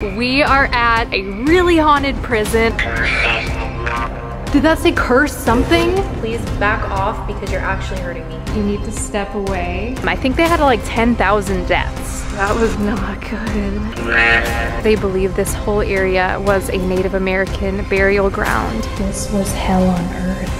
We are at a really haunted prison. Did that say curse something? Please back off because you're actually hurting me. You need to step away. I think they had like 10,000 deaths. That was not good. They believe this whole area was a Native American burial ground. This was hell on earth.